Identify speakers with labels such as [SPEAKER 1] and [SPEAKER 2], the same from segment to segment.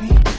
[SPEAKER 1] me.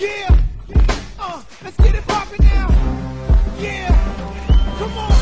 [SPEAKER 1] Yeah, uh, let's get it poppin' now. Yeah, come on.